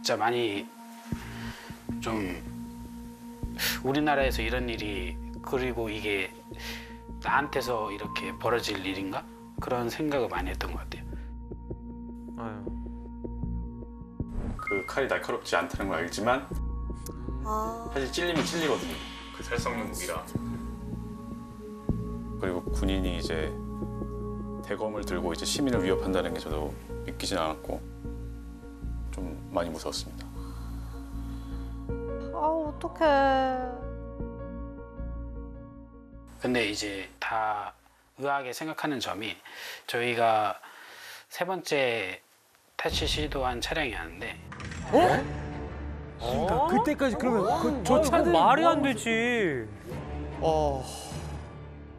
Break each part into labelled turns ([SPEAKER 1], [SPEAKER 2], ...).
[SPEAKER 1] 진짜 많이 좀 우리나라에서 이런 일이 그리고 이게 나한테서 이렇게 벌어질 일인가 그런 생각을 많이 했던 것 같아요.
[SPEAKER 2] 아유.
[SPEAKER 3] 그 칼이 날카롭지 않다는 걸 알지만
[SPEAKER 4] 아,
[SPEAKER 3] 사실 찔리면 찔리거든요. 그 살성용 무기라. 그리고 군인이 이제 대검을 들고 이제 시민을 위협한다는 게 저도 믿기진 않았고 좀 많이 무서웠습니다.
[SPEAKER 4] 아 어떡해.
[SPEAKER 1] 근데 이제 다 의아하게 생각하는 점이 저희가 세 번째 탈취 시도한 차량이었는데
[SPEAKER 2] 어?
[SPEAKER 5] 그때까지 그러면 그,
[SPEAKER 2] 저저
[SPEAKER 5] 차들이
[SPEAKER 2] 말이 뭐안 되지.
[SPEAKER 5] 어.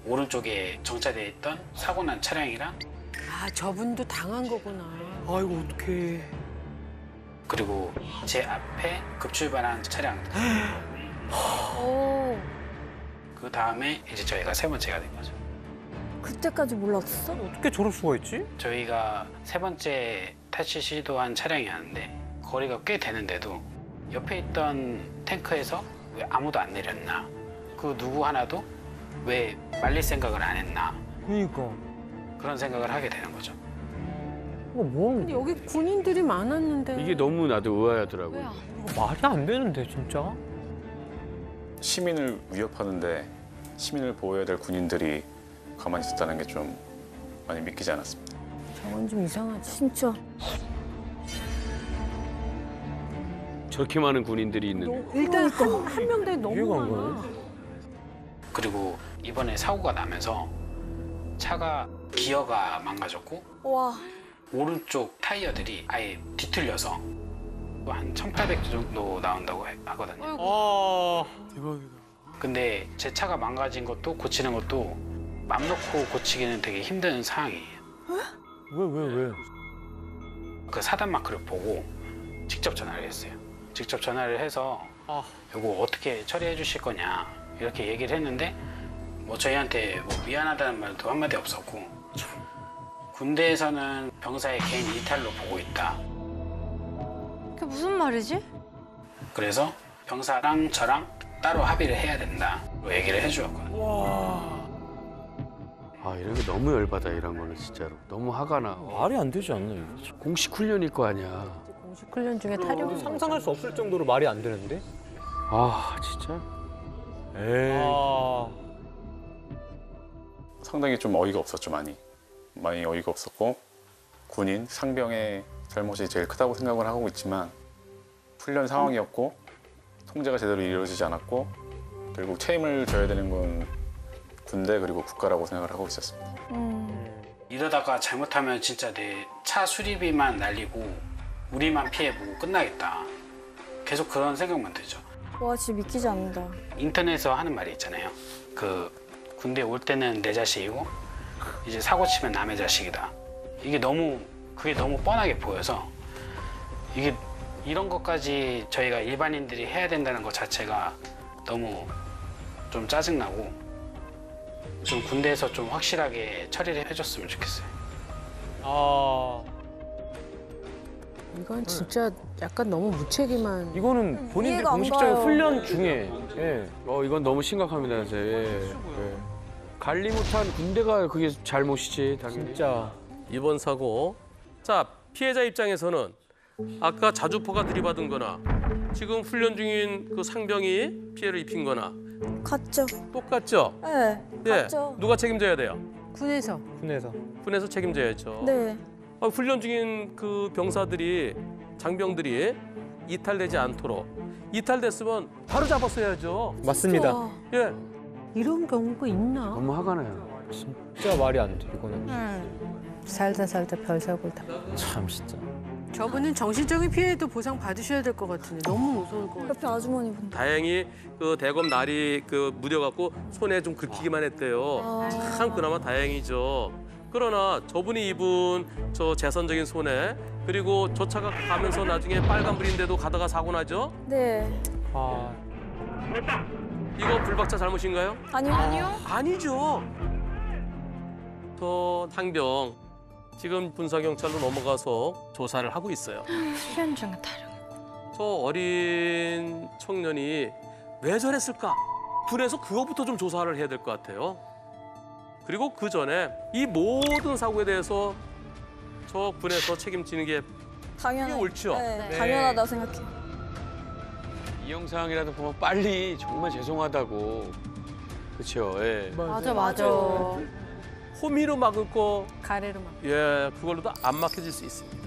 [SPEAKER 1] 오른쪽에 정차되어 있던 사고 난 차량이랑
[SPEAKER 6] 아 저분도 당한 거구나.
[SPEAKER 5] 아이고 어떡해.
[SPEAKER 1] 그리고 제 앞에 급출발한 차량
[SPEAKER 4] 오,
[SPEAKER 1] 그 다음에 이제 저희가 세 번째가 된 거죠.
[SPEAKER 4] 그때까지 몰랐어?
[SPEAKER 2] 어떻게 저럴 수가 있지?
[SPEAKER 1] 저희가 세 번째 탈취 시도한 차량이었는데 거리가 꽤 되는데도 옆에 있던 탱크에서 왜 아무도 안 내렸나? 그 누구 하나도 왜 말릴 생각을 안 했나?
[SPEAKER 5] 그러니까.
[SPEAKER 1] 그런 생각을 하게 되는 거죠.
[SPEAKER 5] 이거 뭐
[SPEAKER 6] 근데 여기 군인들이 많았는데.
[SPEAKER 7] 이게 너무 나도 의아하더라고요.
[SPEAKER 6] 왜요?
[SPEAKER 2] 말이 안 되는데 진짜.
[SPEAKER 3] 시민을 위협하는데 시민을 보호해야 될 군인들이 가만히 있었다는 게 좀 많이 믿기지 않았습니다.
[SPEAKER 6] 저건 좀 이상하지.
[SPEAKER 4] 진짜.
[SPEAKER 7] 저렇게 많은 군인들이 있는데.
[SPEAKER 6] 일단 한, 한 명대 너무
[SPEAKER 5] 이해가 안
[SPEAKER 6] 많아.
[SPEAKER 1] 그리고 이번에 사고가 나면서 차가 기어가 망가졌고
[SPEAKER 4] 와,
[SPEAKER 1] 오른쪽 타이어들이 아예 뒤틀려서 한 1800 정도 나온다고 해- 하거든요.
[SPEAKER 2] 아.
[SPEAKER 1] 근데 제 차가 망가진 것도 고치는 것도 맘 놓고 고치기는 되게 힘든 상황이에요.
[SPEAKER 5] 왜, 왜, 왜?
[SPEAKER 1] 그 사단 마크를 보고 직접 전화를 했어요. 직접 전화를 해서
[SPEAKER 2] 아.
[SPEAKER 1] 이거 어떻게 처리해 주실 거냐 이렇게 얘기를 했는데 뭐 저희한테 뭐 미안하다는 말도 한마디 없었고 군대에서는 병사의 개인 이탈로 보고 있다.
[SPEAKER 4] 그게 무슨 말이지?
[SPEAKER 1] 그래서 병사랑 저랑 따로 합의를 해야 된다. 고 얘기를 해주었거든요.
[SPEAKER 7] 아 이런 게 너무 열받아 이런 거는 진짜로 너무 화가 나.
[SPEAKER 5] 말이 안 되지 않나, 이게?
[SPEAKER 7] 공식 훈련일 거 아니야.
[SPEAKER 6] 공식 훈련 중에 타령.
[SPEAKER 2] 상상할 수 없을 정도로 말이 안 되는데.
[SPEAKER 7] 아 진짜.
[SPEAKER 5] 에이.
[SPEAKER 2] 아.
[SPEAKER 3] 상당히 좀 어이가 없었죠 많이 많이 어이가 없었고 군인 상병의 잘못이 제일 크다고 생각을 하고 있지만 훈련 상황이었고 통제가 제대로 이루어지지 않았고 결국 책임을 져야 되는 건 군대 그리고 국가라고 생각을 하고 있었습니다.
[SPEAKER 4] 음,
[SPEAKER 1] 이러다가 잘못하면 진짜 내 차 수리비만 날리고 우리만 피해보고 끝나겠다. 계속 그런 생각만 들죠.
[SPEAKER 4] 와 진짜 믿기지 않는다.
[SPEAKER 1] 인터넷에서 하는 말이 있잖아요. 그 군대 올 때는 내 자식이고 이제 사고 치면 남의 자식이다. 이게 너무 그게 너무 뻔하게 보여서 이게 이런 것까지 저희가 일반인들이 해야 된다는 것 자체가 너무 좀 짜증나고 좀 군대에서 좀 확실하게 처리를 해줬으면 좋겠어요.
[SPEAKER 2] 아.
[SPEAKER 6] 이건 진짜 약간 너무 무책임한.
[SPEAKER 5] 이거는 본인들
[SPEAKER 4] 이해가 안
[SPEAKER 5] 공식적인
[SPEAKER 4] 가요.
[SPEAKER 5] 훈련 중에. 예.
[SPEAKER 7] 어 이건 너무 심각합니다 진짜. 예. 예. 관리 못한 군대가 그게 잘못이지 당연히.
[SPEAKER 5] 진짜.
[SPEAKER 8] 이번 사고 자 피해자 입장에서는 아까 자주포가 들이받은 거나 지금 훈련 중인 그 상병이 피해를 입힌 거나
[SPEAKER 4] 갔죠?
[SPEAKER 8] 똑같죠?
[SPEAKER 4] 네,
[SPEAKER 8] 예.
[SPEAKER 4] 갔죠.
[SPEAKER 8] 누가 책임져야 돼요?
[SPEAKER 6] 군에서.
[SPEAKER 5] 군에서.
[SPEAKER 8] 군에서 책임져야죠.
[SPEAKER 4] 네.
[SPEAKER 8] 아, 훈련 중인 그 병사들이 장병들이 이탈되지 않도록 이탈됐으면 바로 잡았어야죠.
[SPEAKER 5] 맞습니다.
[SPEAKER 4] 와,
[SPEAKER 8] 예.
[SPEAKER 6] 이런 경우가 있나?
[SPEAKER 7] 너무 화가 나요.
[SPEAKER 5] 진짜 말이 안 돼, 이거는.
[SPEAKER 4] 음.
[SPEAKER 6] 살다 살다 별사고를 다.
[SPEAKER 5] 참, 진짜.
[SPEAKER 6] 저분은 정신적인 피해도 보상 받으셔야 될 것 같은데 너무 무서울 것 같아요.
[SPEAKER 4] 옆에 아주머니 분.
[SPEAKER 8] 다행히 그 대검 날이 그 묻어갖고 손에 좀 긁히기만 했대요.
[SPEAKER 4] 아.
[SPEAKER 8] 참 그나마 다행이죠. 그러나 저분이 입은 저 재선적인 손해 그리고 저 차가 가면서 나중에 빨간불인데도 가다가 사고 나죠?
[SPEAKER 4] 네.
[SPEAKER 5] 아,
[SPEAKER 8] 이거 불박자 잘못인가요?
[SPEAKER 4] 아니요. 아니요.
[SPEAKER 8] 아니죠. 저 상병 지금 분사경찰로 넘어가서 조사를 하고 있어요.
[SPEAKER 4] 훈련 중에 타령.
[SPEAKER 8] 저 어린 청년이 왜 저랬을까? 군에서 그것부터 좀 조사를 해야 될 것 같아요. 그리고 그 전에 이 모든 사고에 대해서 저 군에서 책임지는 게
[SPEAKER 4] 당연히
[SPEAKER 8] 옳죠?
[SPEAKER 4] 네,
[SPEAKER 2] 네.
[SPEAKER 4] 당연하다 생각해.
[SPEAKER 7] 이 영상이라도 보면 빨리 정말 죄송하다고. 그렇죠. 예.
[SPEAKER 6] 맞아 맞아.
[SPEAKER 8] 호미로 막을 거
[SPEAKER 6] 가래로 막.
[SPEAKER 8] 예, 그걸로도 안 막혀질 수 있습니다.